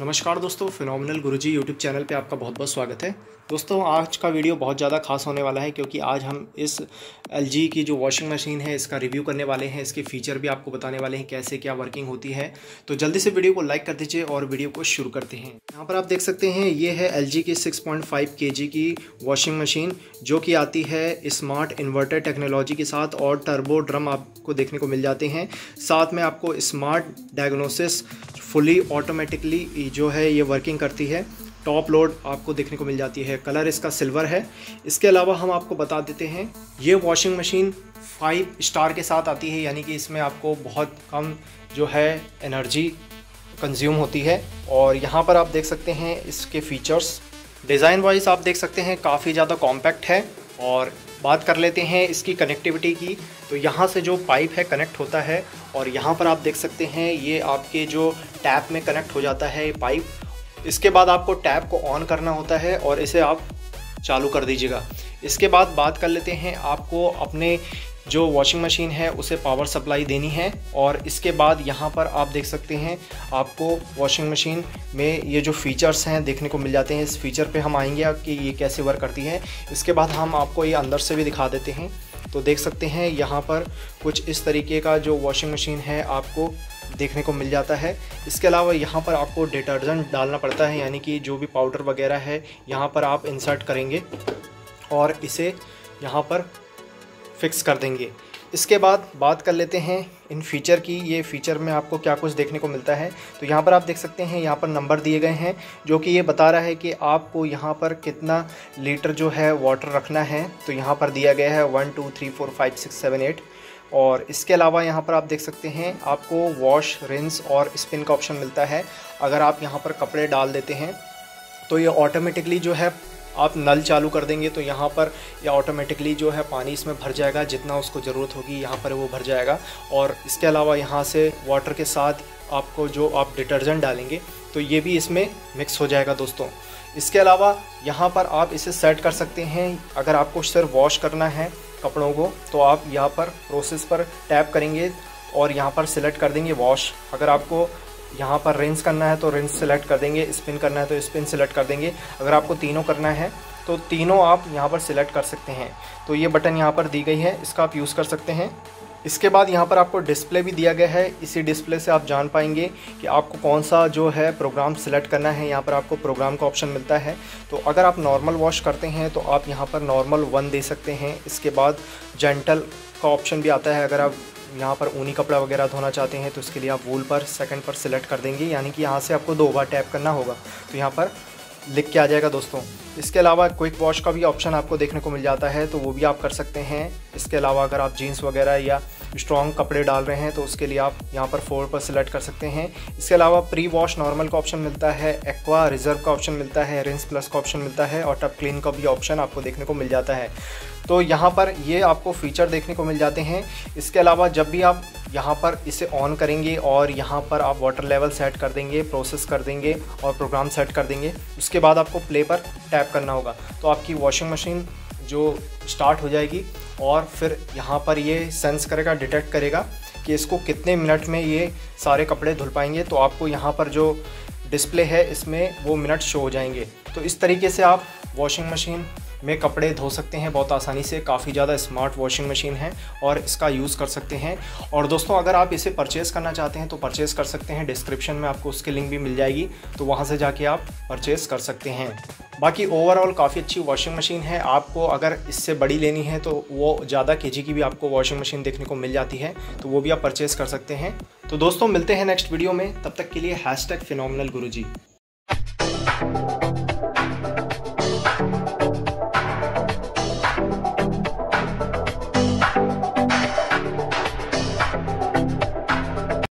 नमस्कार दोस्तों फिनोमिनल गुरुजी YouTube channel पे आपका बहुत बहुत स्वागत है। दोस्तों, आज का वीडियो बहुत ज़्यादा खास होने वाला है क्योंकि आज हम इस एलजी की जो वॉशिंग मशीन है, इसका रिव्यू करने वाले हैं। इसके फीचर भी आपको बताने वाले हैं, कैसे क्या वर्किंग होती है। तो जल्दी से वीडियो को लाइक कर दीजिए और वीडियो को शुरू करते हैं। यहाँ पर आप देख सकते हैं, ये है एल की सिक्स पॉइंट की वॉशिंग मशीन जो कि आती है स्मार्ट इन्वर्टर टेक्नोलॉजी के साथ और टर्बो ड्रम आपको देखने को मिल जाते हैं। साथ में आपको स्मार्ट डायग्नोसिस फुली ऑटोमेटिकली जो है ये वर्किंग करती है टॉप लोड आपको देखने को मिल जाती है। कलर इसका सिल्वर है। इसके अलावा हम आपको बता देते हैं, ये वॉशिंग मशीन फाइव स्टार के साथ आती है, यानी कि इसमें आपको बहुत कम जो है एनर्जी कंज्यूम होती है। और यहाँ पर आप देख सकते हैं इसके फीचर्स डिज़ाइन वाइज आप देख सकते हैं, काफ़ी ज़्यादा कॉम्पैक्ट है और बात कर लेते हैं इसकी कनेक्टिविटी की। तो यहाँ से जो पाइप है कनेक्ट होता है और यहाँ पर आप देख सकते हैं ये आपके जो टैप में कनेक्ट हो जाता है ये पाइप इसके बाद आपको टैप को ऑन करना होता है और इसे आप चालू कर दीजिएगा। इसके बाद बात कर लेते हैं आपको अपने जो वॉशिंग मशीन है, उसे पावर सप्लाई देनी है और इसके बाद यहाँ पर आप देख सकते हैं आपको वॉशिंग मशीन में ये जो फीचर्स हैं देखने को मिल जाते हैं। इस फीचर पे हम आएँगे कि ये कैसे वर्क करती है। इसके बाद हम आपको ये अंदर से भी दिखा देते हैं। तो देख सकते हैं यहाँ पर कुछ इस तरीके का जो वॉशिंग मशीन है, आपको देखने को मिल जाता है। इसके अलावा यहाँ पर आपको डिटर्जेंट डालना पड़ता है, यानी कि जो भी पाउडर वगैरह है, यहाँ पर आप इंसर्ट करेंगे और इसे यहाँ पर फिक्स कर देंगे। इसके बाद बात कर लेते हैं इन फीचर की। ये फ़ीचर में आपको क्या कुछ देखने को मिलता है। तो यहाँ पर आप देख सकते हैं, यहाँ पर नंबर दिए गए हैं, जो कि ये बता रहा है कि आपको यहाँ पर कितना लीटर जो है वाटर रखना है। तो यहाँ पर दिया गया है one two three four five six seven eight और इसके अलावा यहाँ पर आप देख सकते हैं, आपको वॉश रिंस और स्पिन का ऑप्शन मिलता है। अगर आप यहाँ पर कपड़े डाल देते हैं तो ये ऑटोमेटिकली जो है, आप नल चालू कर देंगे तो यहाँ पर ये यह ऑटोमेटिकली जो है पानी इसमें भर जाएगा, जितना उसको ज़रूरत होगी, यहाँ पर वो भर जाएगा। और इसके अलावा यहाँ से वाटर के साथ आपको जो आप डिटर्जेंट डालेंगे तो ये भी इसमें मिक्स हो जाएगा दोस्तों। इसके अलावा यहाँ पर आप इसे सेट कर सकते हैं, अगर आपको सिर्फ़ वॉश करना है कपड़ों को तो आप यहाँ पर प्रोसेस पर टैप करेंगे और यहाँ पर सिलेक्ट कर देंगे वॉश अगर आपको यहाँ पर रिंस करना है तो रिंस सेलेक्ट कर देंगे स्पिन करना है तो स्पिन सेलेक्ट कर देंगे. अगर आपको तीनों करना है तो तीनों आप यहाँ पर सिलेक्ट कर सकते हैं. तो ये बटन यहाँ पर दी गई है, इसका आप यूज़ कर सकते हैं. इसके बाद यहाँ पर आपको डिस्प्ले भी दिया गया है। इसी डिस्प्ले से आप जान पाएँगे कि आपको कौन सा जो है प्रोग्राम सेलेक्ट करना है। यहाँ पर आपको प्रोग्राम का ऑप्शन मिलता है। तो अगर आप नॉर्मल वॉश करते हैं तो आप यहाँ पर नॉर्मल वन दे सकते हैं। इसके बाद जेंटल का ऑप्शन भी आता है। अगर आप यहाँ पर ऊनी कपड़ा वगैरह धोना चाहते हैं तो इसके लिए आप वूल पर सेकंड पर सिलेक्ट कर देंगे। यानी कि यहाँ से आपको दो बार टैप करना होगा। तो यहाँ पर लिख के आ जाएगा दोस्तों। इसके अलावा क्विक वॉश का भी ऑप्शन आपको देखने को मिल जाता है तो वो भी आप कर सकते हैं। इसके अलावा अगर आप जीन्स वगैरह या स्ट्रॉन्ग कपड़े डाल रहे हैं तो उसके लिए आप यहाँ पर फोर पर सिलेक्ट कर सकते हैं। इसके अलावा प्री वॉश नॉर्मल का ऑप्शन मिलता है एक्वा रिज़र्व का ऑप्शन मिलता है रिंस प्लस का ऑप्शन मिलता है, और टप क्लीन का भी ऑप्शन आपको देखने को मिल जाता है। तो यहाँ पर ये आपको फीचर देखने को मिल जाते हैं। इसके अलावा जब भी आप यहाँ पर इसे ऑन करेंगे और यहाँ पर आप वाटर लेवल सेट कर देंगे प्रोसेस कर देंगे और प्रोग्राम सेट कर देंगे, उसके बाद आपको प्ले पर टैप करना होगा। तो आपकी वॉशिंग मशीन जो स्टार्ट हो जाएगी और फिर यहाँ पर ये सेंस करेगा डिटेक्ट करेगा कि इसको कितने मिनट में ये सारे कपड़े धुल पाएँगे। तो आपको यहाँ पर जो डिस्प्ले है, इसमें वो मिनट शो हो जाएँगे। तो इस तरीके से आप वॉशिंग मशीन में कपड़े धो सकते हैं, बहुत आसानी से, काफ़ी ज़्यादा स्मार्ट वॉशिंग मशीन है और इसका यूज़ कर सकते हैं। और दोस्तों, अगर आप इसे परचेज़ करना चाहते हैं तो परचेज़ कर सकते हैं डिस्क्रिप्शन में आपको उसकी लिंक भी मिल जाएगी तो वहाँ से जाके आप परचेज़ कर सकते हैं। बाकी ओवरऑल काफ़ी अच्छी वॉशिंग मशीन है, आपको अगर इससे बड़ी लेनी है तो वो ज़्यादा के की भी आपको वॉशिंग मशीन देखने को मिल जाती है तो वो भी आप परचेज़ कर सकते हैं। तो दोस्तों, मिलते हैं नेक्स्ट वीडियो में, तब तक के लिए हैश टैग फिनोमिनल गुरु